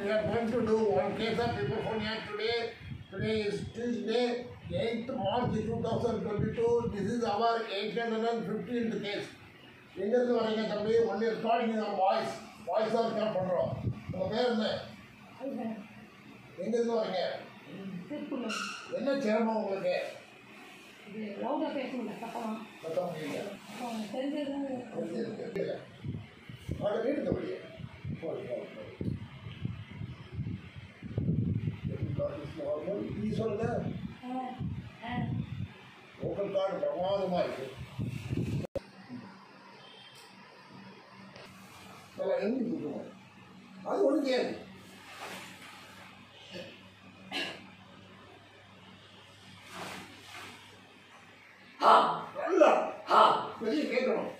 We are going to do one case of hyperphonia today. Today is Tuesday, 8th March 2022. This is our 815th case. எங்கிருந்து வரீங்க தம்பி? One year recording அவர் voice voice தான் record பண்ணுறோம் உங்கள் பேர் என்ன? எங்கிருந்து வரீங்க? என்ன சிரமம் உங்களுக்கு? லவுடாக தெரிஞ்சது. ഈ സ്വന്ത പൂക്കൾക്കാട് പ്രമാദമായി അത് ഒഴുകിയാൽ பெரிய கேட்கணும்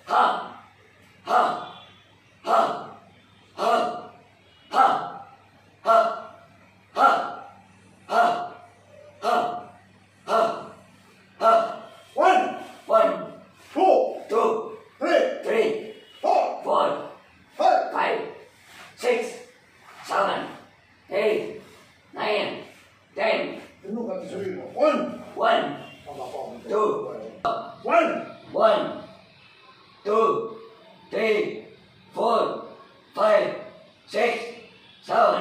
six, seven, eight, nine, ten. One. One. Two. One. One. Two. Three. Four. Five. Six. Seven.